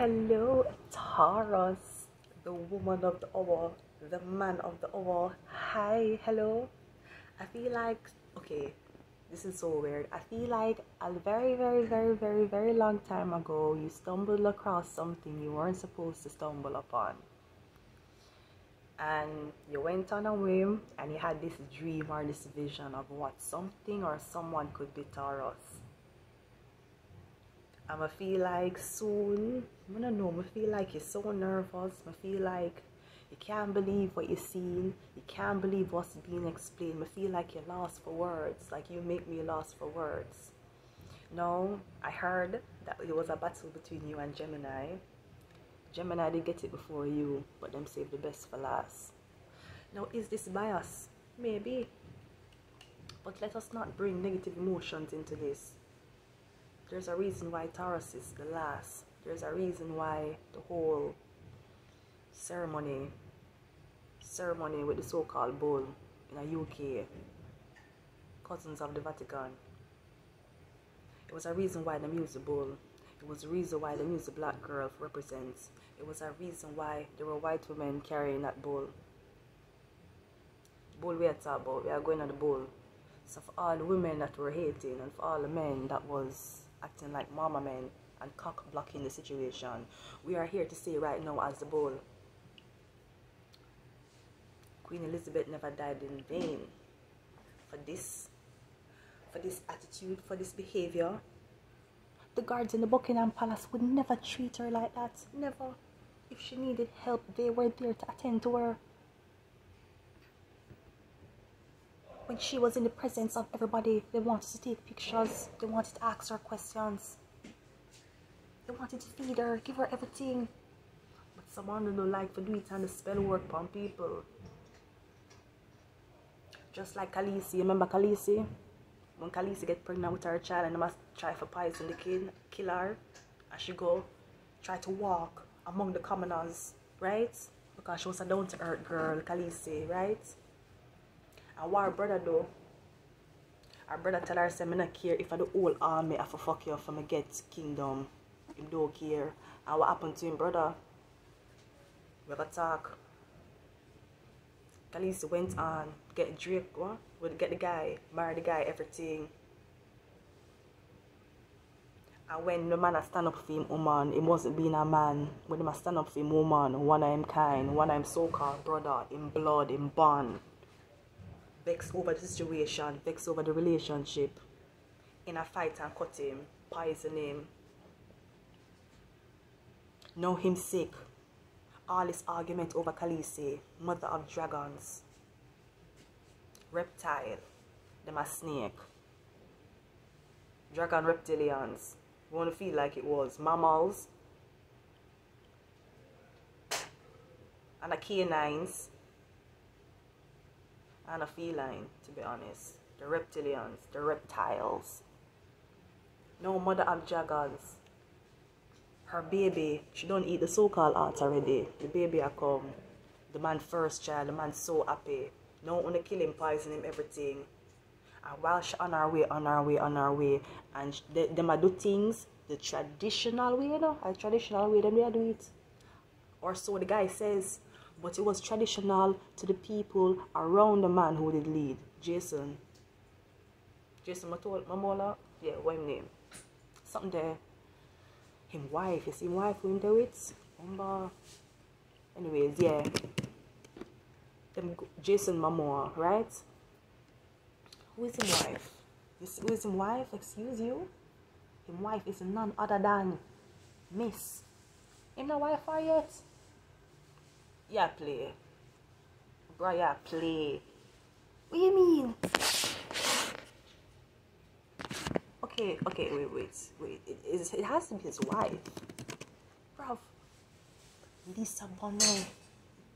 Hello, Taurus, the woman of the hour, the man of the hour. Hi, hello. I feel like, okay, this is so weird. I feel like a very, very, very, very, very long time ago, you stumbled across something you weren't supposed to stumble upon. And you went on a whim and you had this dream or this vision of what something or someone could be Taurus. I'ma feel like soon, I don't know, I feel like you're so nervous. I feel like you can't believe what you're seeing. You can't believe what's being explained. I feel like you're lost for words. Like you make me lost for words. No, I heard that it was a battle between you and Gemini. Gemini did get it before you, but them saved the best for last. Now, is this bias? Maybe. But let us not bring negative emotions into this. There's a reason why Taurus is the last. There's a reason why the whole ceremony, ceremony with the so-called bull in a UK, cousins of the Vatican. It was a reason why the bull. It was a reason why the black girl represents. It was a reason why there were white women carrying that bull. Bull we are talking about, we are going on the bull. So for all the women that were hating and for all the men that was acting like mama men and cock blocking the situation. We are here to say right now as the bull. Queen Elizabeth never died in vain for this for this attitude, for this behavior. The guards in the Buckingham Palace would never treat her like that. Never. If she needed help, they were there to attend to her. when she was in the presence of everybody, they wanted to take pictures, they wanted to ask her questions, they wanted to feed her, give her everything. But someone don't like to do it and the spell work on people. Just like Khaleesi, remember Khaleesi? When Khaleesi get pregnant with her child and they must try for poison the kid, kill her, and she go try to walk among the commoners, right? Because she was a down-to-earth girl, Khaleesi, right? And what our brother do, our brother tell her, say, I don't care if I the whole army I for fuck you for me get kingdom. Don't care. And what happened to him, brother? We got talk. Khaleesi went on, get Drake, what? Would get the guy, marry the guy, everything. And when the man a stand up for him woman, it wasn't being a man. When him stand up for him woman, one I'm kind, one I'm so-called brother, in blood, in bond vex over the situation, vex over the relationship, in a fight and cut him, poison him. Know him sick. All this argument over Khaleesi, mother of dragons, reptile, them a snake, dragon reptilians. Want to feel like it was mammals and a canines and a feline, to be honest. The reptilians, the reptiles. No mother of dragons. Her baby, she don't eat the so-called art already. The baby a come. The man first child, the man so happy. No one kill him, poison him, everything. And while she on her way, on her way, on her way, and she, they, them do things the traditional way, you know, a traditional way, them they do it. Or so the guy says, but it was traditional to the people around the man who did lead, Jason. Jason Momola, yeah, what name? Something there. Him wife, see him wife who him it? Remember? Anyways, yeah. Them Jason Momoa, right? Who is his wife? Who is his wife? Excuse you? His wife is none other than Miss. Him not wife yet? Yeah, play. Bro, yeah, play. What do you mean? Okay, okay, wait, wait, wait. It, it, it has to be his wife. Bro. Lisa Bonet.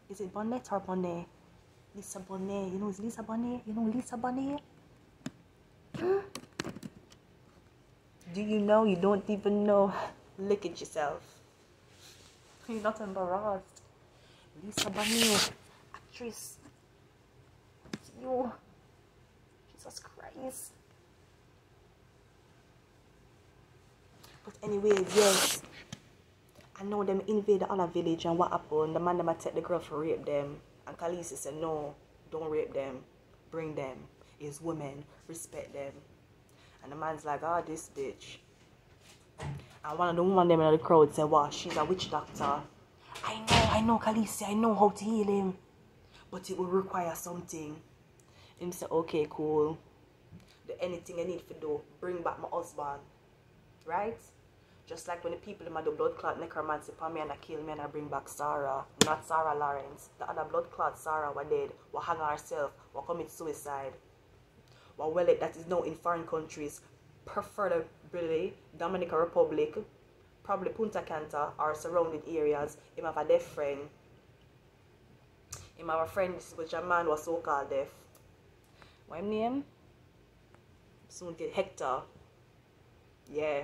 Is it Bonnet or Bonnet? Lisa Bonet. You know it's Lisa Bonet? You know Lisa Bonet? Do you know? You don't even know. Look at yourself. You're not embarrassed. Lisa Bonet, actress. You. Jesus Christ. But anyways, yes. I know them invade the other village and what happened? The man them take the girl for rape them. And Khaleesi said, no, don't rape them. Bring them. It's women. Respect them. And the man's like, oh, this bitch. And one of the women them in the crowd said, wow, she's a witch doctor. I know, I know, Khaleesi, I know how to heal him. But it will require something. He said, okay, cool. The anything I need to do, bring back my husband. Right? Just like when the people in my blood clot necromancy upon me and I kill me and I bring back Sarah. Not Sarah Lawrence. The other blood clot Sarah were dead. Were hang herself. Were commit suicide. Were well it that is now in foreign countries. Preferably Dominican Republic. Probably Punta Cana or surrounding areas. Him have a deaf friend. Him have a friend which a man was so called deaf. What name? Soon get Hector. Yeah.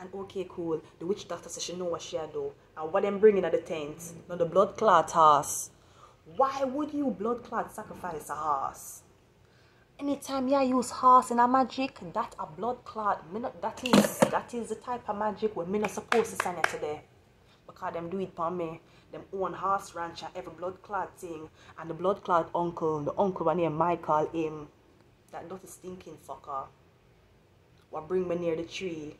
And okay, cool. The witch doctor says she know what she had do. And what them bringing at the tent? Now the blood clot horse. Why would you blood clot sacrifice a horse? Anytime you use horse in a magic, that a blood clot. Not, that is that is the type of magic where me not supposed to send it today. Because them do it for me. Them own horse ranch and every blood clot thing. And the blood clot uncle, the uncle one name Michael him. That dirty stinking fucker. What bring me near the tree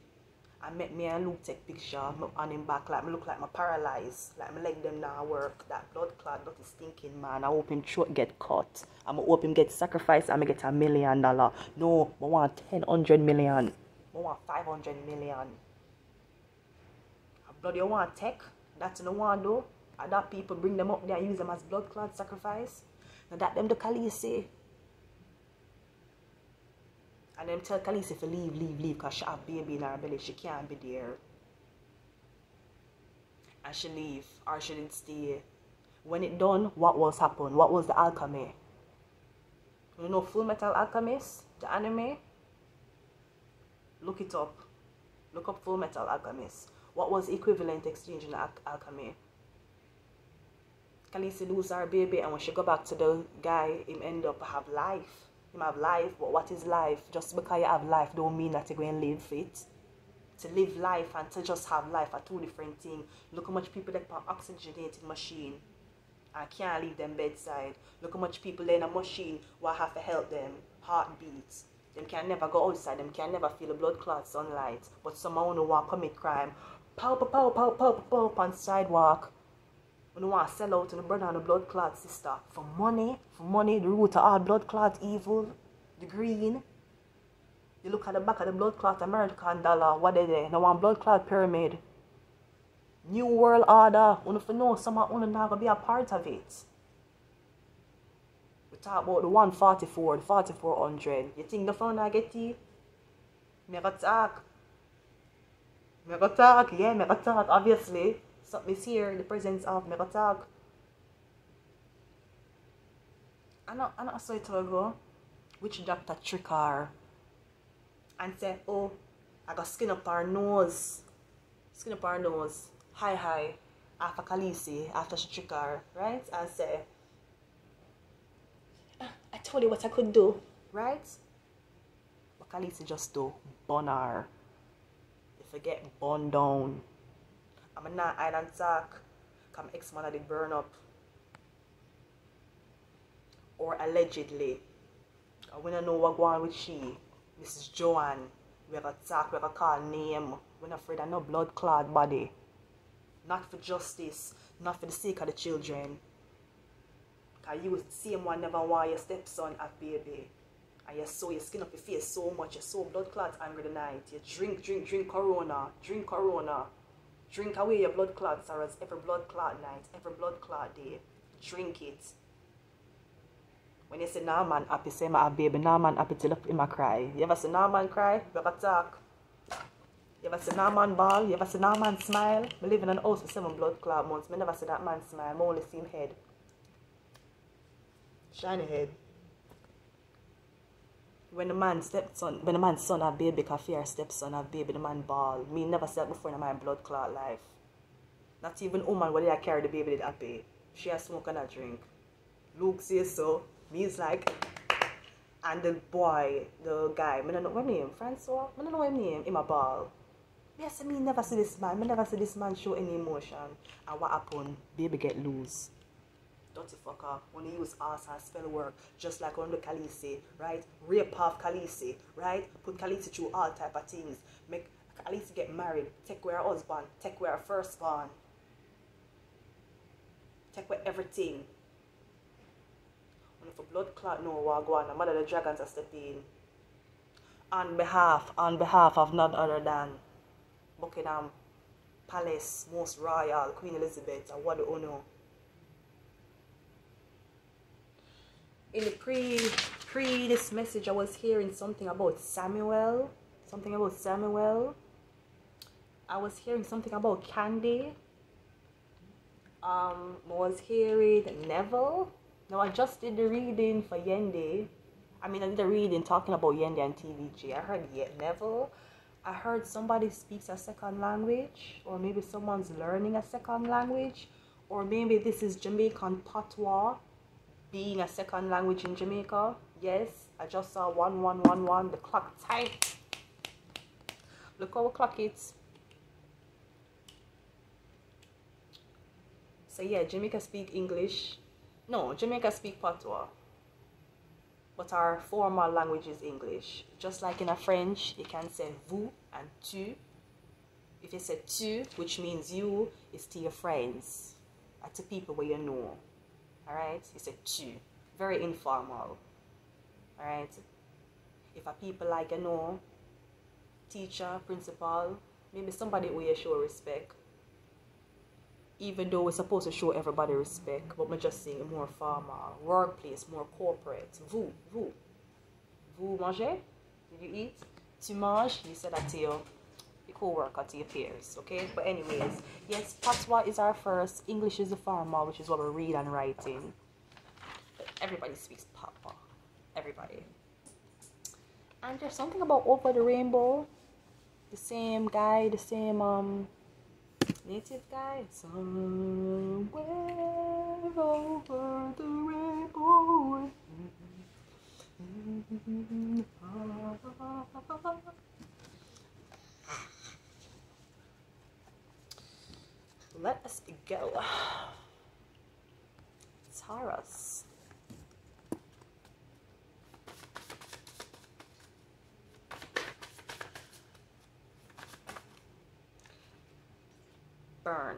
I met me and Luke take picture on him back like me look like my paralyzed. Like my leg them now work. That blood clot is stinking man. I hope him throat get cut. I'm hope him get sacrificed and me get a million dollar. No, I want ten hundred million. I want five hundred million. Blood you want take? That's no one do. Other people bring them up there and use them as blood clot sacrifice. Now that them the Khaleesi. And them tell Khaleesi to leave, leave, leave because she have baby in her belly. She can't be there. And she leave or she didn't stay. When it done, what was happened? What was the alchemy? You know Full Metal Alchemist? The anime? Look it up. Look up Full Metal Alchemist. What was equivalent exchange in al alchemy? Khaleesi lose her baby and when she go back to the guy, him end up have life him have life, but what is life? Just because you have life don't mean that you're going to live it. To live life and to just have life are two different things. Look how much people on oxygenated machine and can't leave them bedside. Look how much people in a machine will have to help them heartbeats. Them can never go outside, them can never feel the blood clot sunlight. But someone who want commit crime, pow pow pow pow pow pow pow on sidewalk when you want to sell out to the brother and the blood clot sister for money, for money, the root of all blood clot evil, the green. You look at the back of the blood clot American dollar, what they? They want blood clot pyramid. New world order. If you know someone only not gonna be a part of it. We talk about the 144, the 4400. You think the phone I get you? Me talk. Me talk, yeah, me talk, obviously. Is here in the presence of Megatag. I know, I know, I saw it ago. Which doctor trick her and say, oh, I got skin up her nose. Skin up her nose. Hi, hi. After Khaleesi, after she trick her, right? And say, ah, I told you what I could do, right? But Khaleesi just do burn her. You forget burn down. I'm not island talk. Come ex man did burn up. Or allegedly. I don't know what going on with she. Mrs. Joanne. We have a talk, we have a call name. We're not afraid of no blood clot body. Not for justice, not for the sake of the children. Cause you same one never want your stepson have baby. And you sew your skin up your face so much, you sew blood clots angry the night. You drink, drink, drink corona, drink corona. Drink away your blood clot sorrows every blood clot night, every blood clot day. Drink it. When you say nah man happy, say my baby, nah man happy till him a cry. You ever see nah man cry? You ever talk? You ever see nah man ball? You ever see nah man smile? We live in an house with seven blood clot months. Me never see that man smile. I only see him head. Shiny head when the man stepson, when the man's son have baby, coffee or stepson have baby, the man ball. Me never said before in my blood clot life. Not even woman when I carry the baby did happy. She has smoke and a drink. Luke says so. Me is like, And the boy, the guy, I don't know what name, Francois? I don't know his name, in my ball. Yes, mean, never see this man. I never see this man show any emotion. And what happened? Baby get loose. Dirty fucker. When he use ass and spell work, just like on the Khaleesi, right? Rape half Khaleesi, right? Put Khaleesi through all type of things. Make Khaleesi get married. Take her husband. Take her firstborn. Take away everything. And if a blood clot no wagwan, the mother the dragons are stepping on behalf, on behalf of none other than Buckingham Palace, most royal, Queen Elizabeth, and what do you know? In the pre pre this message, I was hearing something about Samuel, something about Samuel. I was hearing something about Candy. Um, was hearing Neville. Now I just did the reading for Yende. I mean, I did the reading talking about Yende and TVG. I heard Neville. I heard somebody speaks a second language, or maybe someone's learning a second language, or maybe this is Jamaican patois being a second language in Jamaica. Yes, I just saw 1111, the clock time. Look how clock it. So yeah, Jamaica speak English. No, Jamaica speak patois. But our formal language is English. Just like in a French, you can say vous and tu. If you say tu, which means you, it's to your friends, or to people where you know. Alright? You say tu. Very informal. Alright? If a people like you know, teacher, principal, maybe somebody you show respect. Even though we're supposed to show everybody respect, but we're just saying more formal. Workplace, more corporate. Vous, vous. Vous mangez? Did you eat? Tu manges? You said that to your co-worker, to your peers, okay? But anyways, yes, patois is our first. English is the formal, which is what we read and writing. Everybody speaks patois. Everybody. And there's something about over the rainbow. The same guy, the same um native guy. Somewhere over the rainbow. Mm-hmm. Mm-hmm. Mm-hmm. Let us go. Taurus. Burn.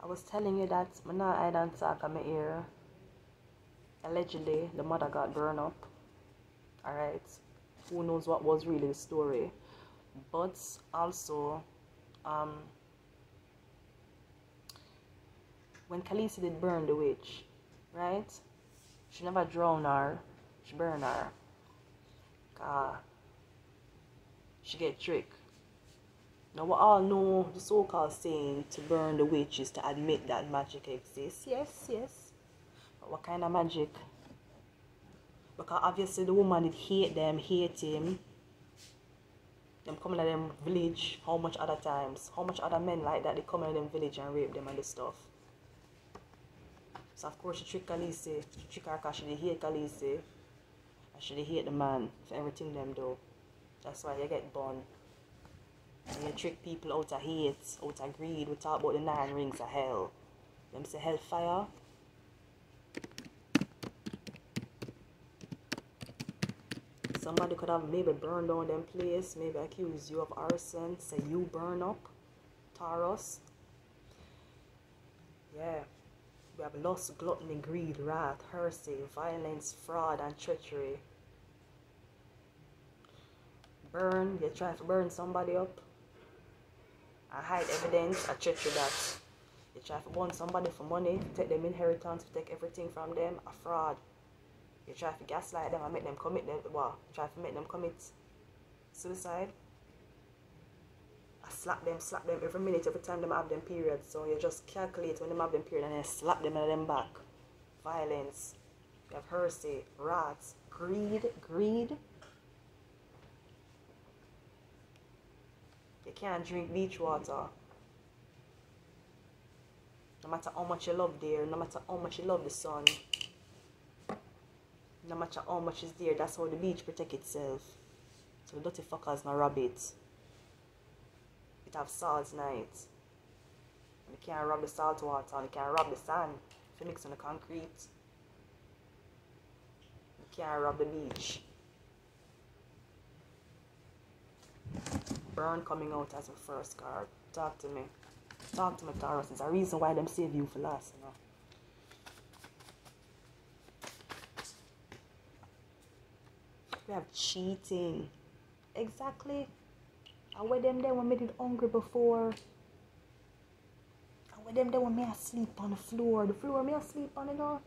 I was telling you that when I don't talk in my ear. Allegedly, the mother got burned up. Alright. Who knows what was really the story. But also, um, when Khaleesi did burn the witch, right? She never drowned her, she burned her. Uh, she get tricked. Now we all know the so-called saying to burn the witch is to admit that magic exists. Yes, yes. But what kind of magic? Because obviously the woman did hate them, hate him. Them coming at them village how much other times? How much other men like that they come at them village and rape them and the stuff. So of course she trick Khaleesi. She trick her because she did hate Khaleesi. And she did hate the man for everything them do. That's why you get born. And you trick people out of hate, out of greed. We talk about the nine rings of hell. Them say hellfire. Somebody could have maybe burned down them place, maybe accuse you of arson, say you burn up. Taurus. Yeah. We have lust, gluttony, greed, wrath, heresy, violence, fraud, and treachery. Burn, you try to burn somebody up. I hide evidence, I treachery that. You try to burn somebody for money, take them inheritance, take everything from them, a fraud. You try to gaslight them and make them commit them, well, try to make them commit suicide. I slap them, slap them every minute, every time them have them period. So you just calculate when them have them period and then slap them in them back. Violence. You have heresy, rats, greed, greed. You can't drink beach water. No matter how much you love there, no matter how much you love the sun, no matter how much is there, that's how the beach protect itself. So the dirty fuckers no rob it. It have salt night. And you can't rub the salt water and you can't rub the sand. If you mix on the concrete, you can't rub the beach. Burn coming out as a first card. Talk to me. Talk to me, Taurus. It's a reason why them save you for last, you know. We have cheating. Exactly. I wear them there when me did hungry before. I wear them there when me asleep on the floor. The floor me asleep on, you know.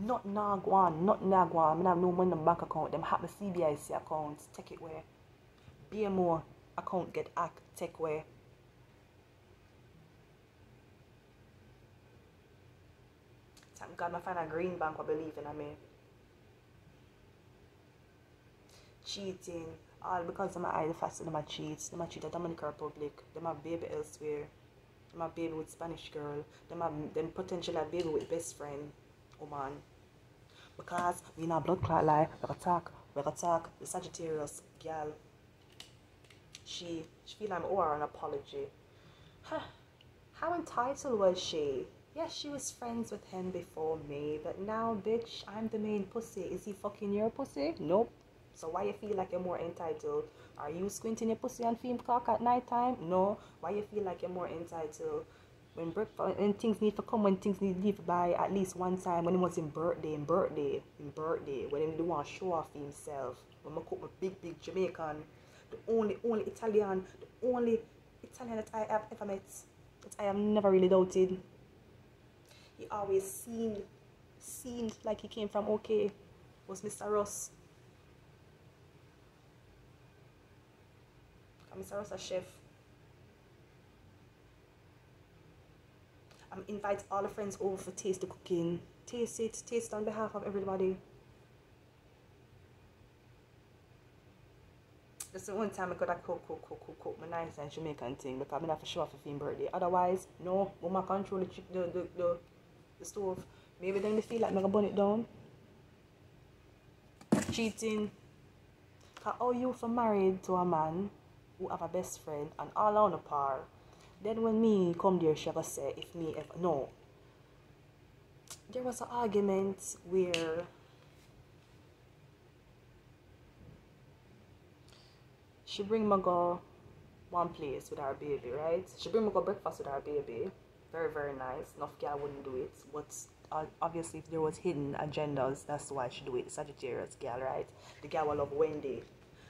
Not Nagwan, not Nagwan. I have no money in bank account. Them have the CIBC accounts. Take it where. BMO account get hacked. Take where. Thank God I find a green bank I believe in me. Cheating. All because I'm a fast them a cheat. Them a cheat at Dominican Republic. Them a baby elsewhere. Them a baby with Spanish girl. Them a them potentially a baby with best friend. Woman. Because we not blood clot lie. We talk. We talk. The Sagittarius girl. She she feel I'm or an apology. Huh. How entitled was she? Yes, she was friends with him before me, but now, bitch, I'm the main pussy. Is he fucking your pussy? Nope. So why you feel like you're more entitled? Are you squinting your pussy on film cock at night time? No. Why you feel like you're more entitled? When breakfast, when things need to come, when things need to leave by at least one time when it was in birthday, in birthday, in birthday, when he do want to show off himself. When I cook my big, big Jamaican, the only, only Italian, the only Italian that I have ever met, that I have never really doubted. He always seemed, seemed like he came from okay, was Mr. Ross. Mr. Ross a chef. I'm invite all the friends over for taste the cooking. Taste it, taste on behalf of everybody. This is the one time I could have cook, cook, cook, cook, cook my nice and Jamaican thing because I'm have to show off a birthday. Otherwise, no, woman control the, the, the, the, the stove. Maybe then they feel like I'm gonna burn it down. Cheating. Cause how you for married to a man who have a best friend and all on a par. Then when me come there, she ever say if me ever no. There was an argument where she bring me go one place with our baby, right? She bring me go breakfast with our baby. Very, very nice. Enough girl wouldn't do it. But uh, obviously if there was hidden agendas, that's why she do it. Sagittarius girl, right? The girl will love Wendy.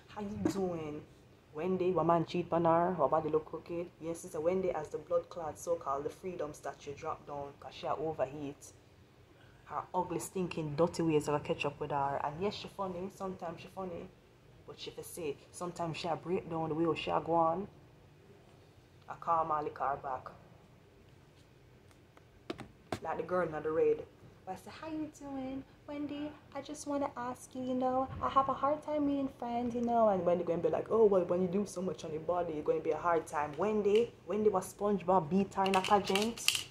How you doing? Wendy, woman cheat on her, her body look crooked. Yes, a Wendy as the blood clot, so-called the freedom statue drop down because she overheat. Her ugly, stinking, dirty ways of a catch up with her. And yes, she funny. Sometimes she funny. But she say, sometimes she break down the way she go on. I call my liquor back. Like the girl in the red. But I say, how you doing? Wendy, I just want to ask you, you know, I have a hard time meeting friends, you know. And Wendy going to be like, oh, well, when you do so much on your body, it's going to be a hard time. Wendy, Wendy was SpongeBob beat her in a pageant.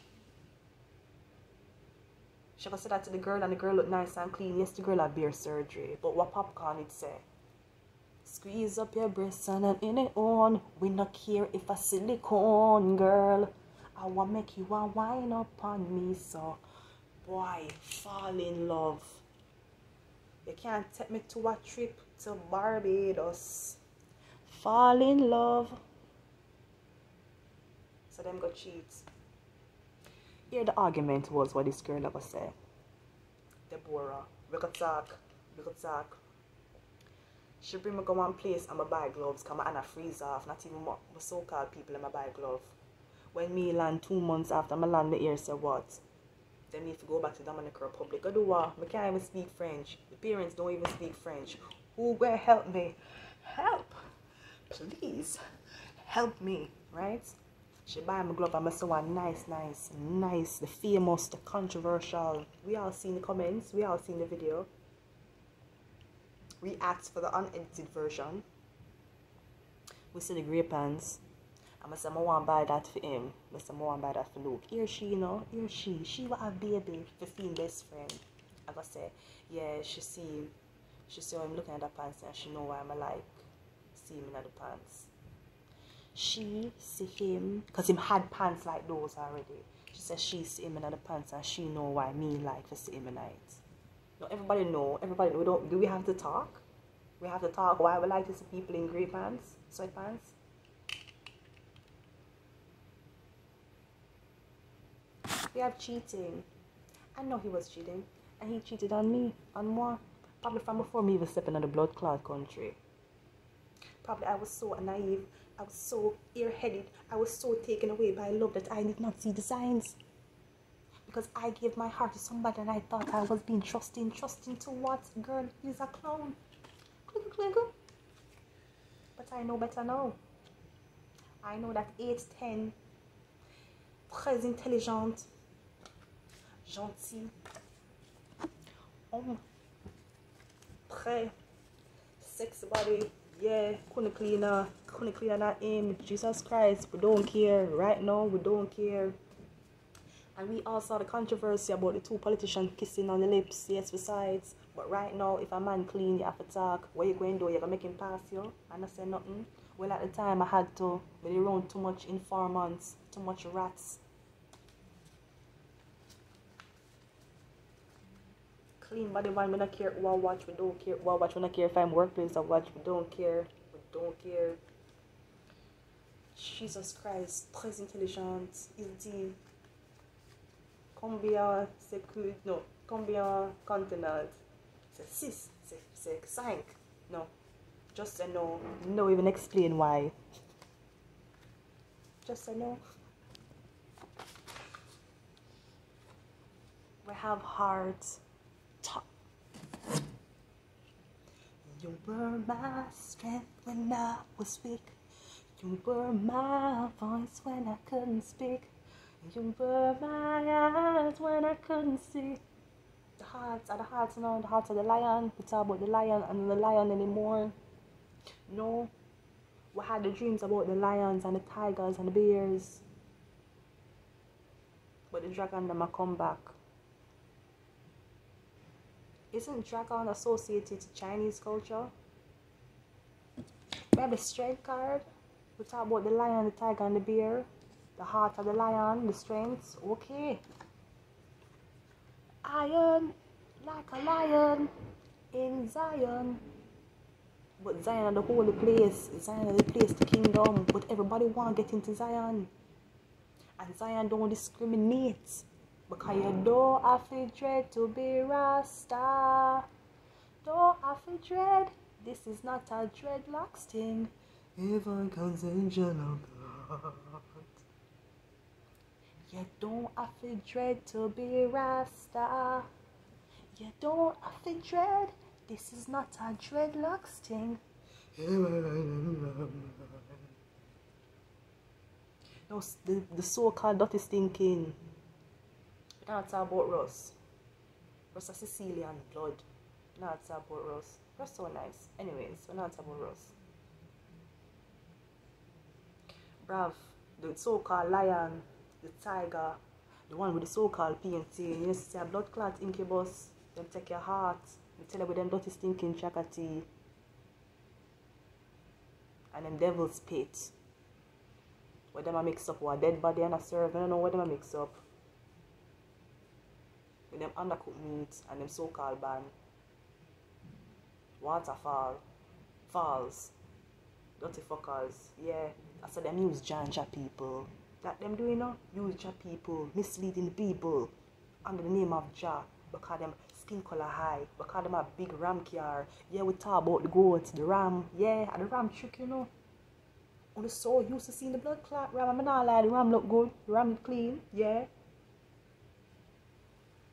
She gonna say that to the girl, and the girl look nice and clean. Yes, the girl had beer surgery, but what popcorn it say? Squeeze up your breasts and an in it on. We not care if a silicone girl. I want make you a wine up on me, so boy, fall in love. You can't take me to a trip to Barbados. Fall in love. So them go cheat. Here the argument was what this girl ever say. Deborah, we could talk, we could talk. She bring me go one place and I buy gloves come and I freeze off. Not even my, my so-called people in my buy glove. When me land two months after my land the ear say what? They need to go back to Dominican Republic. I do what? I can't even speak French. The parents don't even speak French. Who will help me? Help! Please help me, right? She buy my glove and I saw one nice, nice, nice, the famous, the controversial. We all seen the comments, we all seen the video. We asked for the unedited version. We see the grey pants. And I said, I want to buy that for him. Want to buy that for Luke. Here she, you know, here she. She will have baby for being best friend. I gotta say, yeah, she see, she see him looking at the pants and she know why I'm like, see him in the pants. She see him, because him had pants like those already. She said she see him in the pants and she know why me like for see him in it. No, everybody know, everybody. We don't, do we have to talk? We have to talk why we like to see people in grey pants, sweatpants. We have cheating. I know he was cheating. And he cheated on me, on moi. Probably from before me even stepping in the blood clot country. Probably I was so naive. I was so airheaded. I was so taken away by love that I did not see the signs. Because I gave my heart to somebody and I thought I was being trusting. Trusting to what? Girl, he's a clown. But I know better now. I know that 8, 10, très intelligente, gentil, homme, très sexy body, yeah, couldn't clean her, couldn't clean that in. Jesus Christ, we don't care. Right now, we don't care. And we all saw the controversy about the two politicians kissing on the lips, yes, besides. But right now, if a man clean, you have to talk. What you going to do? You're going to make him pass you? And I say nothing. Well, at the time, I had to, but around too much informants, too much rats. Clean body man, we don't care who I watch, we don't care who I watch, we don't care if I'm workplace I watch, we don't care, we don't care. Jesus Christ, très intelligente, il dit combien c'est que, non, combien continents? C'est six, c'est cinq, no. Just a no. No even explain why. Just a no. We have hearts. Top. You were my strength when I was weak. You were my voice when I couldn't speak. You were my eyes when I couldn't see. The hearts are the hearts now, the hearts of the lion. We talk about the lion and the lion anymore. No, we had the dreams about the lions and the tigers and the bears. But the dragon them come back. Isn't dragon associated to Chinese culture? We have the strength card. We talk about the lion, the tiger, and the bear. The heart of the lion, the strength. Okay. Iron, like a lion in Zion. But Zion the holy place. Zion the place, the kingdom. But everybody want to get into Zion. And Zion don't discriminate. Because you don't have to dread to be Rasta. Don't have to dread. This is not a dreadlocks thing. If I consensual of God. You don't have to dread to be Rasta. You don't have to dread. This is not a dreadlocks thing. No, the, the so-called dirty stinking. We not about Russ. Russ is Sicilian blood. We not about Russ. Russ so nice. Anyways, we're not about Russ. Brav, the so-called lion, the tiger, the one with the so-called painting. You see a blood clot incubus, them take your heart, they tell you with them dirty stinking chakati. And them devil's pit. What them a mix up with a dead body and a serve, I don't know what them a mix up. Them undercooked meat and them so-called ban. Waterfall. Falls. Dirty fuckers. Yeah. I said them use janja people. That them doing now? Use ja people. Misleading people. Under the name of Ja. Because them skin color high. Because them a big ram car. Yeah, we talk about the goats, the ram. Yeah, and the ram trick, you know. Only so used to seeing the blood clot ram. I'm not lie, the ram look good. The ram clean. Yeah.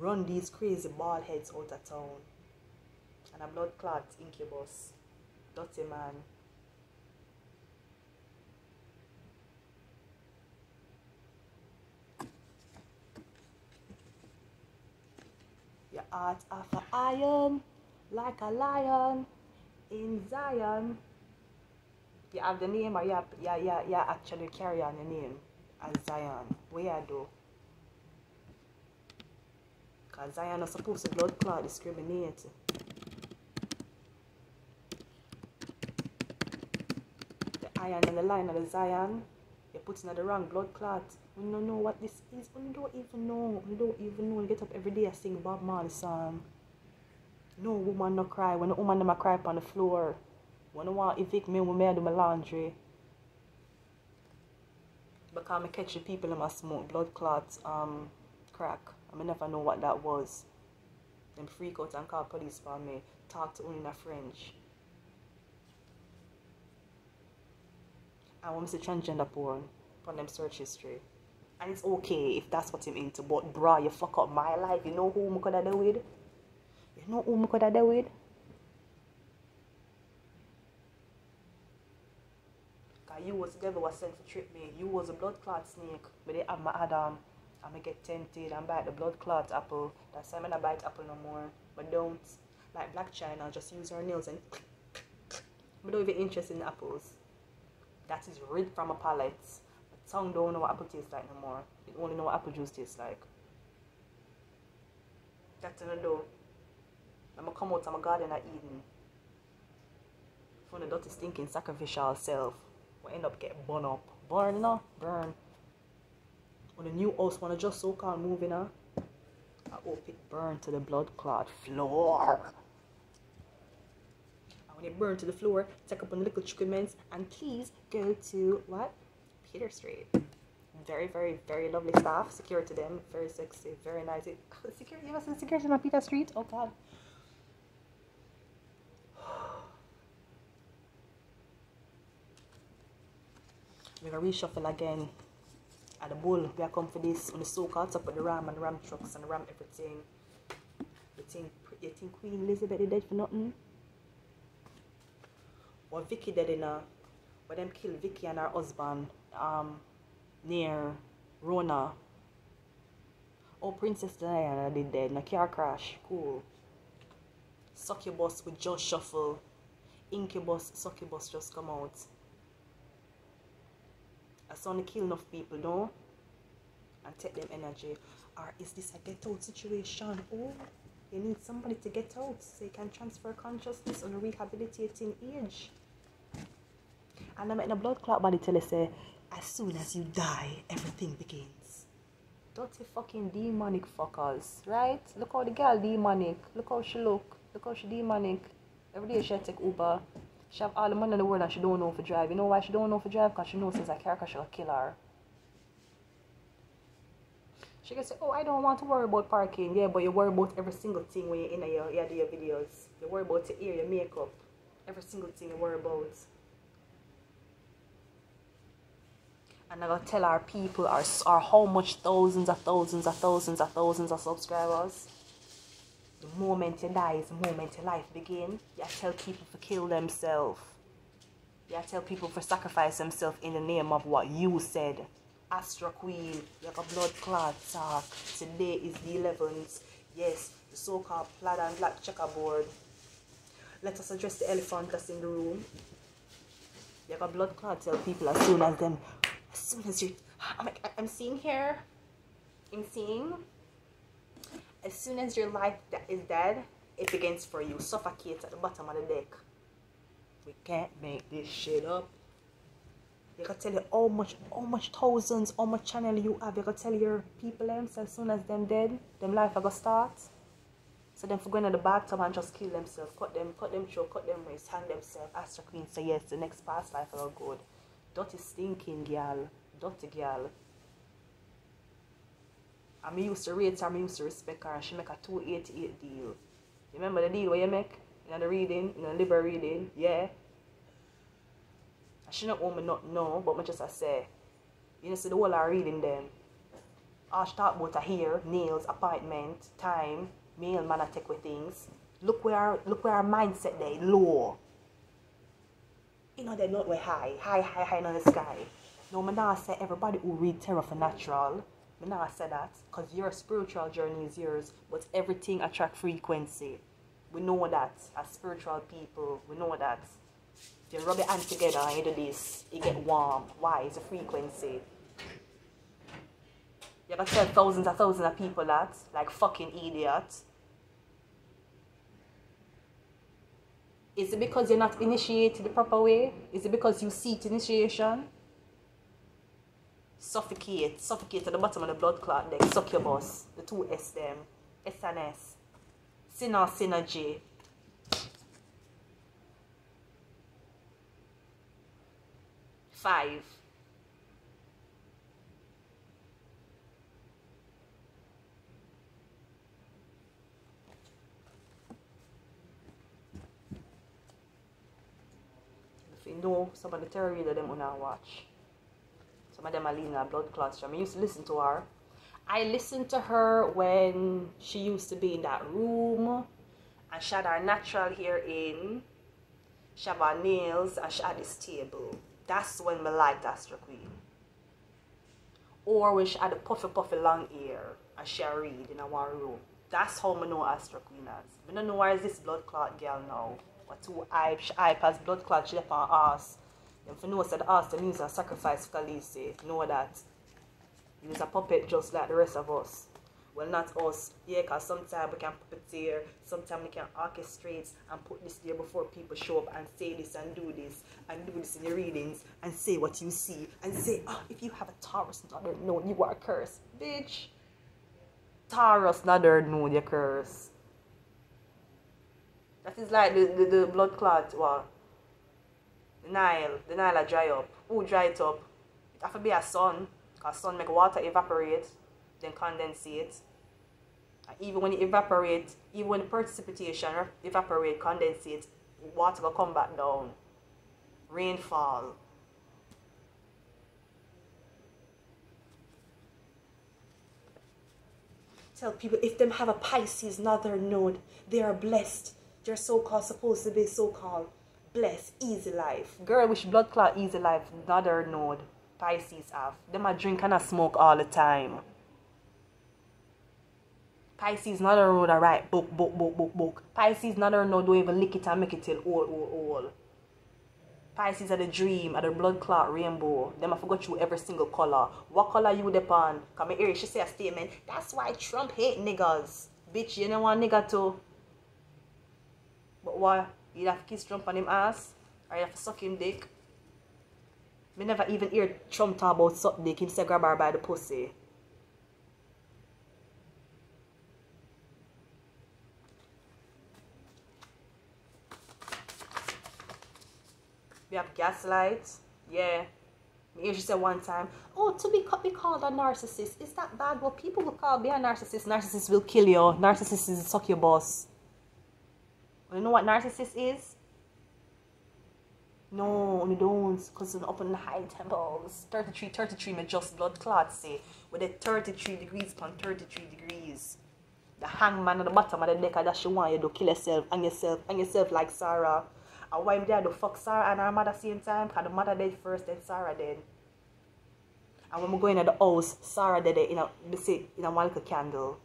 run these crazy bald heads out of town. And a blood clot incubus. Dirty man. Your heart of a iron, like a lion in Zion. You have the name or you, have, you, you, you actually carry on the name as Zion. Where do? Because Zion is supposed to blood clot discriminate. The iron and the line of the Zion, you're putting in the wrong blood clot. We don't know what this is. We don't even know. We don't even know. We get up every day and sing Bob Marley song. No woman no cry. When a woman them cry on the floor. When I want evict me when I do my laundry. Because I catch the people in my smoke blood clots um crack. I may never know what that was. Them freak out and call police for me. Talk to only in French. I want to see transgender porn from them search history. And it's okay if that's what I'm into, but bro, you fuck up my life. You know who I could have done with? You know who I could have done with? You was the devil was sent to trip me. You was a blood clot snake, but they have my Adam. I'm gonna get tempted and bite the blood clot apple. That's why I'm not bite apple no more. But don't like Blac Chyna, just use her nails and but don't even interested in apples. That is ripped from a palate. My tongue don't know what apple tastes like no more. It only know what apple juice tastes like. That's in the door. I'm gonna come out of my garden at Eden. From the dirty stinking sacrificial self. We end up get burned up. Burn, know? Burn. When the new house just so called moving you I hope it burn to the blood clot floor. And when it burn to the floor, take up on the little treatments and please go to what? Peter Street. Very, very, very lovely staff. Secure to them. Very sexy. Very nice. Security, must have security on Peter Street. Oh God. We're gonna reshuffle again. At the bull, we are come for this on the so-called top of the ram and ram trucks and ram everything. You think you think Queen Elizabeth is dead for nothing? Well Vicky dead in a where them kill Vicky and her husband um near Rona. Oh Princess Diana did dead in a car crash. Cool. Succubus with just shuffle. Incubus, succubus just come out. I saw to kill enough people, no? And take them energy. Or is this a get out situation? Oh, you need somebody to get out so you can transfer consciousness on a rehabilitating age. And I'm in a blood clot body tell you say, as soon as you die, everything begins. Dirty fucking demonic fuckers, right? Look how the girl demonic. Look how she look. Look how she demonic. Every day she take Uber. She have all the money in the world and she don't know for drive. You know why she don't know for drive? Because she knows since a car she'll kill her. She can say, oh, I don't want to worry about parking. Yeah, but you worry about every single thing when you're in your, you your videos. You worry about your ear, your makeup. Every single thing you worry about. And I gotta tell our people, our, our how much thousands of thousands of thousands of thousands of subscribers the moment you die is the moment your life begin. You tell people to kill themselves. You tell people to sacrifice themselves in the name of what you said. Astro Queen, have a blood clot talk. Today is the 11th. Yes, the so-called plaid and black checkerboard. Let us address the elephant that's in the room. You have a blood clot tell people as soon as them, as soon as you, I'm, I'm seeing here, I'm seeing as soon as your life is dead, it begins for you. Suffocate at the bottom of the deck. We can't make this shit up. You can tell you how much, how much thousands, how much channel you have. You can tell your people them so as soon as them dead, them life are gonna start. So them for going to the bathtub and just kill themselves, cut them, cut them throat, cut them wrist, hang themselves. Astro Queen say yes, the next past life are good. Dirty stinking girl, dirty girl. I'm used to rate her, I'm used to respect her, she make a 288 deal. You remember the deal where you make? In the reading, in the liberal reading, yeah? And she not owe me not know, but me just I say, You know, see the whole are reading them. I talk about a hair, nails, appointment, time, male man I take with things. Look where look where our mindset they low. You know they're not way high, high, high, high in the sky. No, me not say everybody who read tarot for Natural. Me not say that, cause your spiritual journey is yours, but everything attract frequency. We know that as spiritual people, we know that. You rub your hands together and you do this, you get warm. Why? It's a frequency. You ever tell thousands and thousands of people that, like fucking idiots. Is it because you're not initiated the proper way? Is it because you seek initiation? Suffocate, suffocate at the bottom of the blood clot deck, succubus, the two S them, S and S. Sinner synergy. Five. If you know some of the terror reader them when I watch. Some of them are leading a blood clots. I used to listen to her. I listened to her when she used to be in that room and she had her natural hair in. She had her nails and she had this table. That's when me liked Astro Queen. Or when she had a puffy puffy long hair and she read in a room. That's how I know Astro Queen as. I don't know where is this blood clot girl now. What two hype, she hype as blood clot she left on ass. Them for know said them use a sacrifice for Khaleesi. Know that. He was a puppet just like the rest of us. Well, not us, yeah, because sometimes we can puppeteer, sometimes we can orchestrate and put this there before people show up and say this and do this and do this in your readings and say what you see and say, oh, if you have a Taurus another node, you are cursed. Bitch. Taurus another node, you're curse. That is like the, the, the blood clot, what? The Nile, the Nile dry up. Who dry it up? It have to be a sun. Because sun make water evaporate, then condensate. And even when it evaporate, even when precipitation evaporate, condensate, water will come back down. Rainfall. Tell people if them have a Pisces northern node, they are blessed. They're so-called supposed to be so-called blessed, easy life. Girl, wish blood clot easy life, northern node. Pisces have. Them a drink and a smoke all the time. Pisces not a road alright. Book, book, book, book, book. Pisces not a road don't even lick it and make it till all, all, all. Pisces are the dream, are the blood clot rainbow. Them I forgot you every single color. What color you depend? Come here, she say a statement. That's why Trump hate niggas. Bitch, you know one nigga too. But why? You have kiss Trump on him ass? Or you have suck him dick? Me never even hear Trump talk about suck dick. Him say grab her by the pussy. We have gaslight. Yeah. Hear she said one time, oh, to be, be called a narcissist, is that bad? Well, people will call me a narcissist. Narcissist will kill you. Narcissist is suck your boss. You know what narcissist is? No, we don't, because it's up in high temples. 33, 33, my just blood clots say. With the 33 degrees upon 33 degrees. The hangman at the bottom of the deck, that she want you to kill yourself and yourself and yourself like Sarah. And why I do fuck Sarah and her mother same time? Because the mother dead first, then Sarah dead. And when we go in the house, Sarah dead in a, in a one little candle.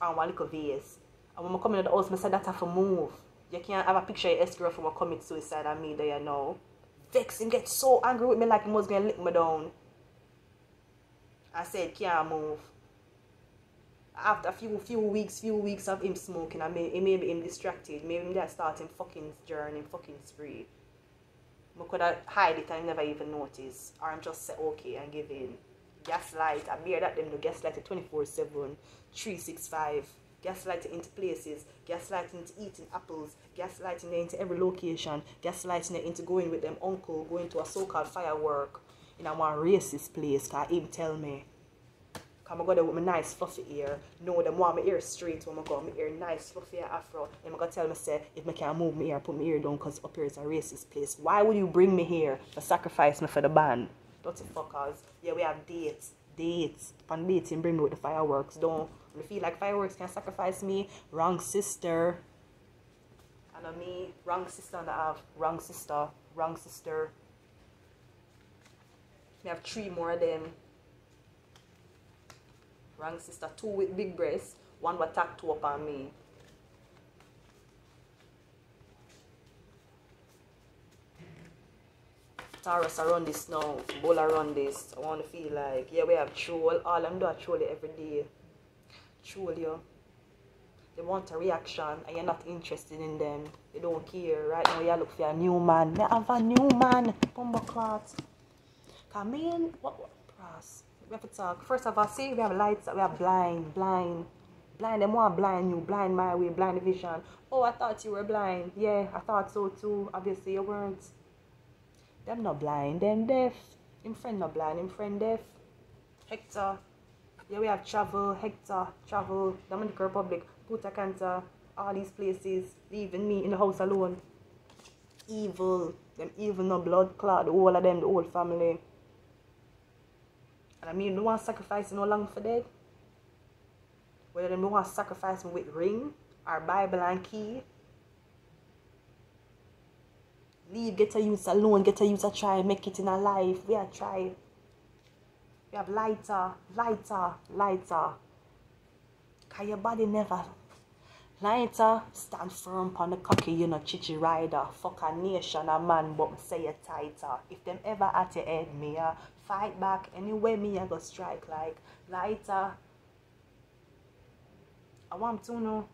And one little vase. And when we come in the house, I said that have to move. You can't have a picture of your ex-girlfriend will commit suicide and me there, you know. Vex and get so angry with me like he was to lick me down. I said, can't move. After a few few weeks, few weeks of him smoking, I may, it maybe him distracted. Maybe him there starting fucking journey, fucking spree. I could have hide it and never even notice. Or I'm just say okay and give in. Gaslight, I bear that them do gaslight 24 7, 365 gaslighting into places, gaslighting into eating apples, gaslighting into every location, gaslighting into going with them uncle, going to a so-called firework in a one racist place, cause him tell me. Cause I go there with my nice fluffy ear. No, them want my ear straight when I go, my ear nice fluffy afro. And I go tell say, if I can't move my ear, put my ear down cause up here is a racist place. Why would you bring me here to sacrifice me for the band? Dirty fuckers. Yeah, we have dates. Dates. On and bring me with the fireworks. Don't. You feel like fireworks can sacrifice me, wrong sister. And on me, wrong sister and I have wrong sister, wrong sister. We have three more of them. Wrong sister, two with big breasts, one with tattoo up on me. Taurus around this now, bull around this. I want to feel like, yeah, we have troll. All I'm doing troll every day. Troll you. They want a reaction and you're not interested in them. They don't care. Right now, you look for a new man. They have a new man. Bumbo clots. Come in. What? what brass. We have to talk. First of all, see, we have lights. We have blind. Blind. Blind. Them want blind you. Blind my way. Blind vision. Oh, I thought you were blind. Yeah, I thought so too. Obviously, you weren't. Them not blind, them deaf. Him friend not blind, him friend deaf. Hector. Yeah, we have travel, Hector, travel, Dominican Republic, Punta Cana, all these places, leaving me in the house alone. Evil. Them evil no blood clot, all of them, the whole family. And I mean, no one sacrifice no long for dead. Whether them no one sacrifice me with ring or Bible and key leave, get a use alone, get a use a try, make it in a life. We are try. We have lighter, lighter, lighter. Cause your body never lighter. Stand firm on the cocky, you know, chichi rider. Fuck a nation, a man, but say you tighter. If them ever at your head, me uh, fight back. Anyway, me I go strike like lighter. I want to know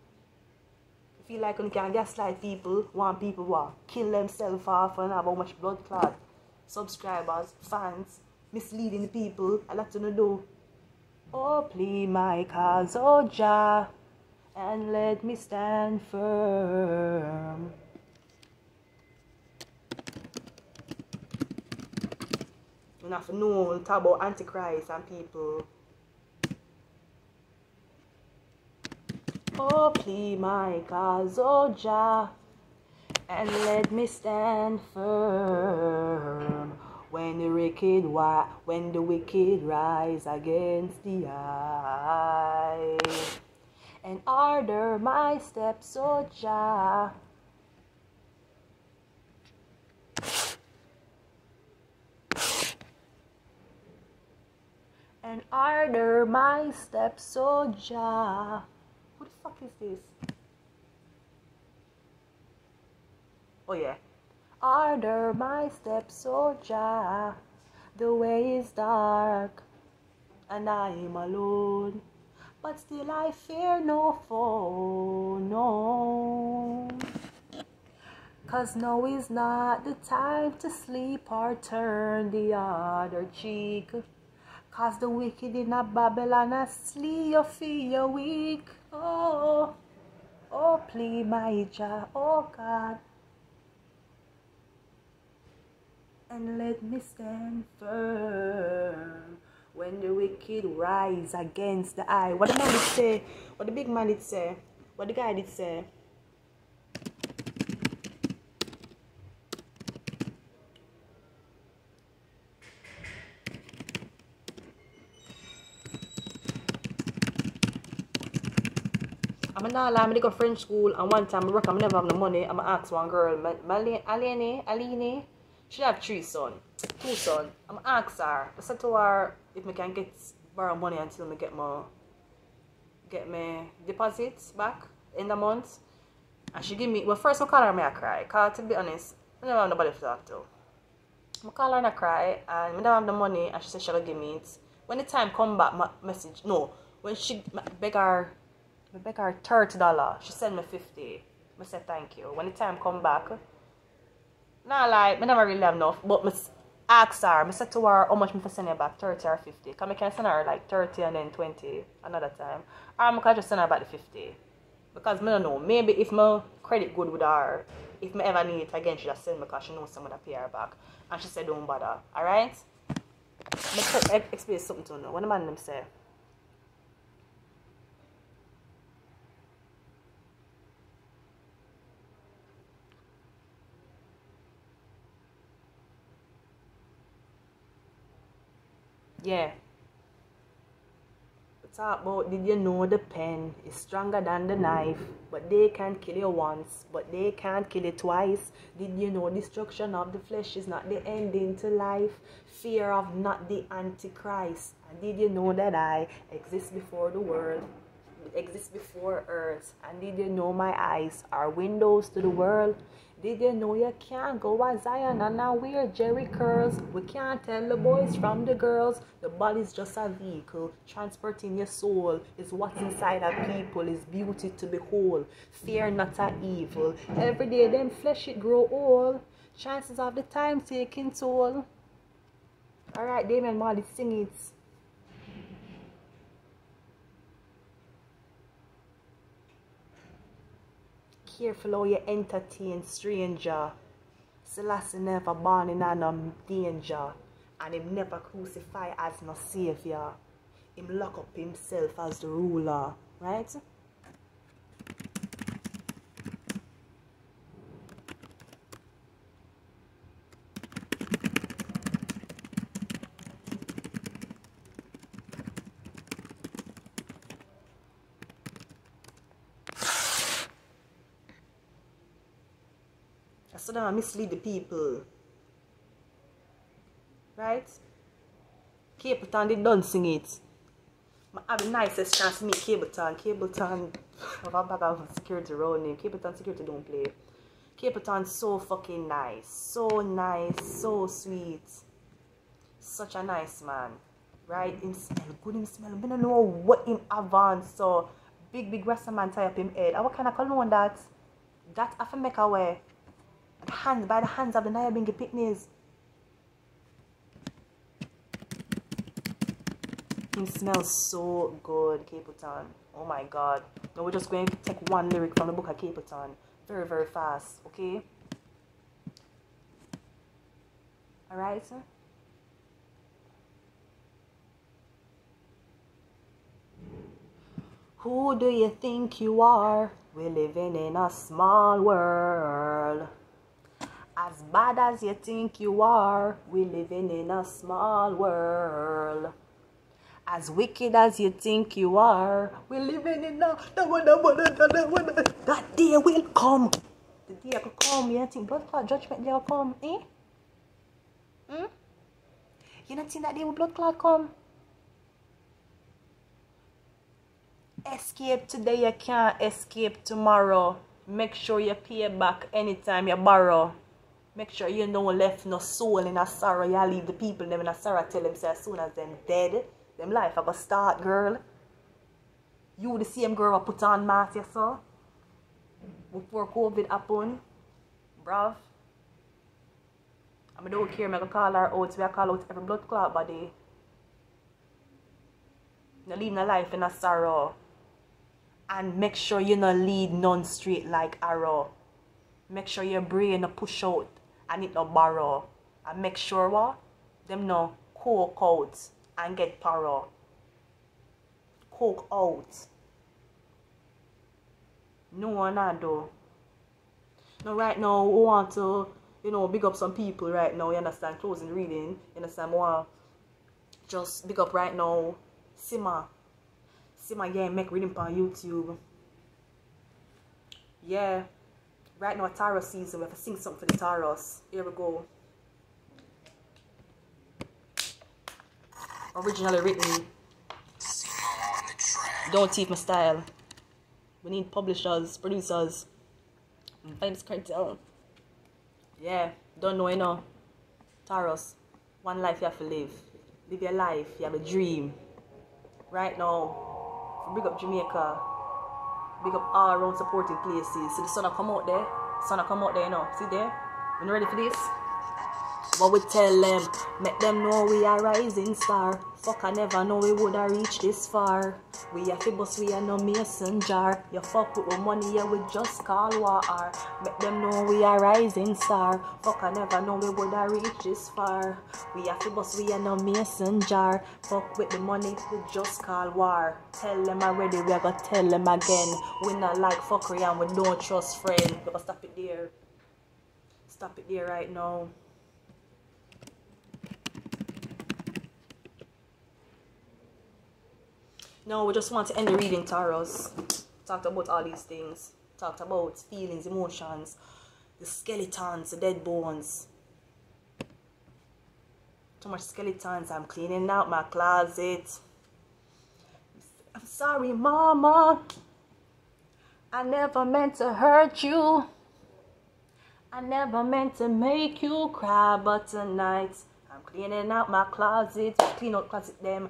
feel like you can gaslight people, want people to kill themselves off and have how much blood clot, subscribers, fans, misleading people, a lot to do. Oh, please my cause, oh Jah, and let me stand firm. You have to know, talk about Antichrist and people. Please, my cause, Jah, and let me stand firm when the wicked when the wicked rise against the eye, and order my steps, oh Jah. And order my steps, oh Jah fuck is this? Oh yeah. Order my steps, Jah. The way is dark, and I am alone. But still I fear no foe, no. Cause now is not the time to sleep or turn the other cheek. Cause the wicked in a Babylon asleep, you feel weak. Oh, oh, please, my Jah, oh God. And let me stand firm when the wicked rise against the eye. What the man did say? What the big man did say? What the guy did say? I'm not lie, I go French school and one time I work, I'm never have no money. I'm gonna ask one girl, Aline, Aline, she have three sons, two sons. I'm gonna ask her, I said to her if I can get borrow money until I get my get my deposits back in the month. And she give me well first I call her me I cry. Cause to be honest, I never have nobody to talk to. I call her and I cry and I don't have the money and she said she'll give me it. When the time come back my message no, when she beg her I beg her thirty dollar. She send me fifty. I said thank you. When the time come back, not like I never really have enough, but I asked her. I said to her how much for send her back, thirty or fifty. Cause I can send her like thirty and then twenty another time. Um, or I can just send her back the fifty. Because I don't know, maybe if my credit good with her, if me ever need it again, she just send me because she knows someone that pay her back. And she said don't bother. Alright? Me explain something to her. What the man them say? Yeah. Talk about did you know the pen is stronger than the knife, but they can't kill you once, but they can't kill you twice. Did you know destruction of the flesh is not the ending to life? Fear of not the Antichrist. And did you know that I exist before the world? Exist before earth. And did you know my eyes are windows to the world? Did you know you can't go as Zion and now we're Jheri curls? We can't tell the boys from the girls. The body's just a vehicle. Transporting your soul is what's inside of people, is beauty to behold. Fear not a evil. Every day them flesh it grow old. Chances of the time taking toll. Alright, Damian Marley, sing it. Careful entertain stranger. Selassie never born in no danger. And him never crucify as no savior. Him lock up himself as the ruler. Right? So that I mislead the people. Right? Capleton they don't sing it. I have the nicest chance to meet Capleton. Capleton have a bag of security around him. Capleton security don't play. Capleton so fucking nice. So nice. So sweet. Such a nice man. Right? Him smell good him smell. I don't know what him advance. So big big rasta man tie up him head. What kind of cologne that? That I make away hands, by the hands of the Nyabinghi Picnics. It smells so good, Capleton. Oh my god. Now we're just going to take one lyric from the book of Capleton. Very, very fast, okay? Alright, sir? Who do you think you are? We're living in a small world. As bad as you think you are, we're living in a small world. As wicked as you think you are, we're living in a that day will come. The day will come. You think blood clot judgment day will come, eh? Hmm? You don't think that day will blood clot come? Escape today, you can't escape tomorrow. Make sure you pay back anytime you borrow. Make sure you know left no soul in a sorrow. You leave the people them in a sorrow tell them say as soon as them dead, them life I go start, girl. You the same girl I put on mask you saw before COVID happened. Bruv. I don't care, I'm gonna call her out, I call out every blood clot body. No leave no life in a sorrow. And make sure you no lead none straight like arrow. Make sure your brain no push out and need no borrow. And make sure what? Them no coke out and get paro. Coke out. No one I do. Now right now we want to, you know, big up some people right now, you understand, closing reading, you understand, more just big up right now, Sima. Sima, yeah, make reading on YouTube. Yeah. Right now, Taurus season. We have to sing something for the. Here we go. Originally written. Don't teach my style. We need publishers, producers, mm. Vybz Kartel. Yeah, don't know, you know. Taurus, one life you have to live. Live your life. You have a dream. Right now, big up Jamaica. Big up all around supporting places. See the sun will come out there. Sun come out there, you know. See there? You ready for this? What we tell them, make them know we are rising star. Fuck, I never know we woulda reached this far. We are fibus, we are no mason jar. You fuck with the money, yeah, we just call war. Make them know we are rising star. Fuck, I never know we woulda reached this far. We are fibus, we are no mason jar. Fuck with the money, we just call war. Tell them already, we are gonna tell them again. We not like fuckery and we don't trust friends. We gotta stop it there. Stop it there right now. No, we just want to end the reading tarots. Talked about all these things. Talked about feelings, emotions, the skeletons, the dead bones. Too much skeletons. I'm cleaning out my closet. I'm sorry, mama. I never meant to hurt you. I never meant to make you cry, but tonight I'm cleaning out my closet. Clean out closet them.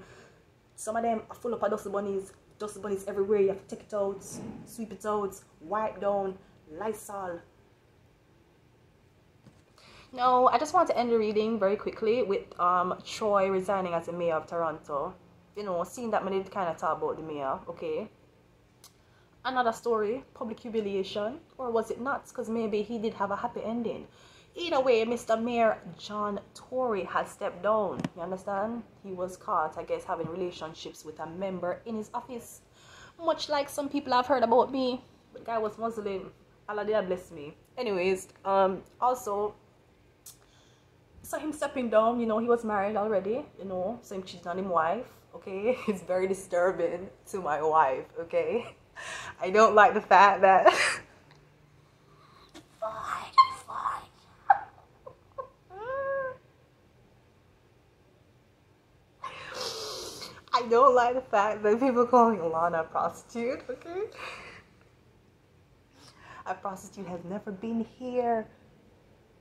Some of them are full of dust bunnies. Dust bunnies everywhere. You have to take it out, sweep it out, wipe down, Lysol. No, I just want to end the reading very quickly with um Troy resigning as the mayor of Toronto. You know, seeing that many kind of talk about the mayor, okay? Another story, public humiliation, or was it not? Because maybe he did have a happy ending. Either way, Mr. Mayor John Tory has stepped down. You understand? He was caught, I guess, having relationships with a member in his office. Much like some people have heard about me. The guy was Muslim. Allah bless me. Anyways, um, also so him stepping down, you know, he was married already, you know, so him cheating on his wife, okay? It's very disturbing to my wife, okay? I don't like the fact that fine, fine. I don't like the fact that people calling Lana a prostitute, okay? A prostitute has never been here.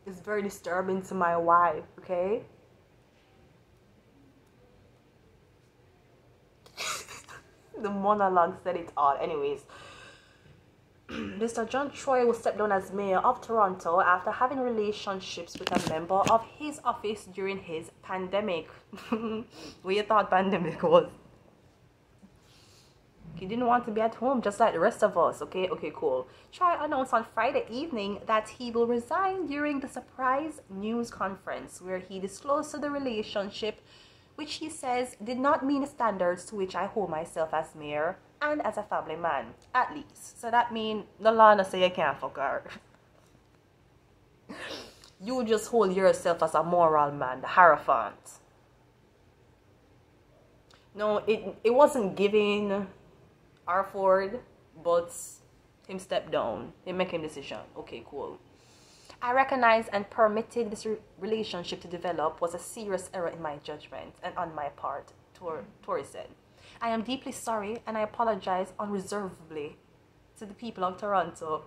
It's very disturbing to my wife, okay? the monologue said it all. Anyways, Mr. John Troy will step down as mayor of Toronto after having relationships with a member of his office during his pandemic. what you thought pandemic was? He didn't want to be at home just like the rest of us. Okay, okay, cool. Troy announced on Friday evening that he will resign during the surprise news conference where he disclosed the relationship, which he says did not mean the standards to which I hold myself as mayor and as a family man, at least. So that means law say you can't fuck her. you just hold yourself as a moral man, the hierophant. No, it it wasn't giving Rob Ford, but him step down. He make him decision. Okay, cool. I recognize and permitted this re- relationship to develop was a serious error in my judgment and on my part, Tor- Tory said. I am deeply sorry and I apologize unreservedly to the people of Toronto.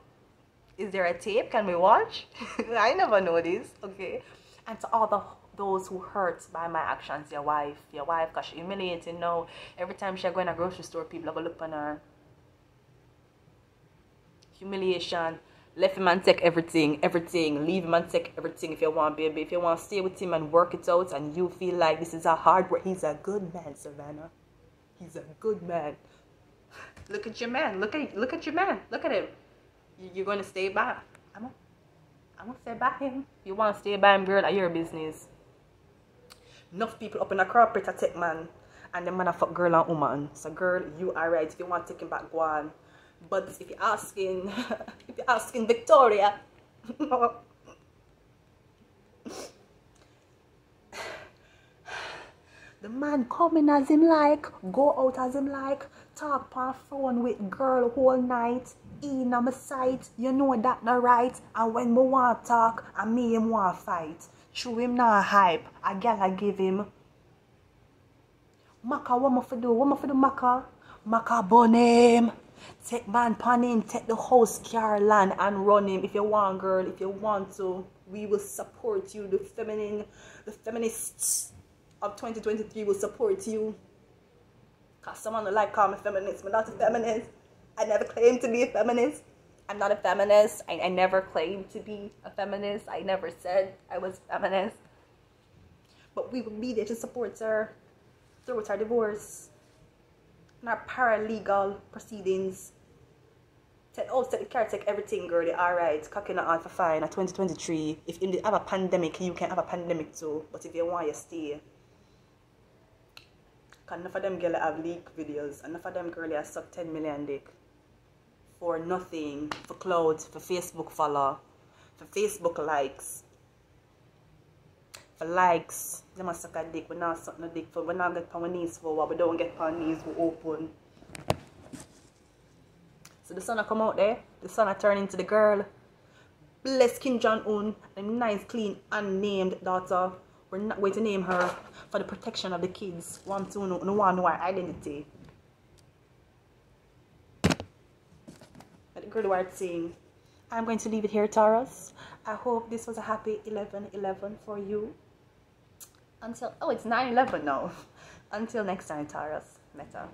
Is there a tape? Can we watch? I never know this. Okay. And to all the those who hurt by my actions, your wife, your wife, because she humiliating now. Every time she go in a grocery store, people are going look on her. Humiliation. Let him and take everything, everything. Leave him and take everything if you want, baby. If you want to stay with him and work it out and you feel like this is a hard work, he's a good man, Savannah. He's a good man. Look at your man. Look at look at your man. Look at him. You're gonna stay by. I'm gonna, I'm gonna stay by him. You wanna stay by him, girl? That's your business. Enough people up in a corporate attack man, and the man a fuck girl and woman. So girl, you are right. If you want to take him back, go on. But if you're asking, if you're asking Victoria. The man coming as him like, go out as him like, talk on phone with girl whole night, in on my sight, you know that not right. And when me want talk, and me him want fight. Show him not hype, a gal I give him. Maka, what me for do? What me for do, Maka? Maka bun him. Take man pan him, take the house, car, land, and run him. If you want, girl, if you want to, we will support you. The feminine, the feminists of 2023 will support you. Cause someone will like call me feminist, but not a feminist. I never claimed to be a feminist. I'm not a feminist. I, I never claimed to be a feminist. I never said I was feminist. But we will be there to support her through our divorce and our paralegal proceedings. Said, oh, said, can't take everything, girl. All right, cocking it on for fine. At 2023, if you have a pandemic, you can have a pandemic too. But if you want, you stay. Enough of them girl have leak videos, enough of them girl have suck 10 million dick for nothing, for clothes, for Facebook follow, for Facebook likes, for likes. They must suck a dick, we not suck no dick for we not get on our knees for what we don't get on knees we open. So the son I come out there, the son I turn into the girl. Bless Kim Jong Un, a nice, clean, unnamed daughter. We're not going to name her for the protection of the kids. One, two, no, no one know her identity. The girl who are saying, I'm going to leave it here, Taurus. I hope this was a happy 11 11 for you. Until, oh, it's 9 11 now. Until next time, Taurus. Meta.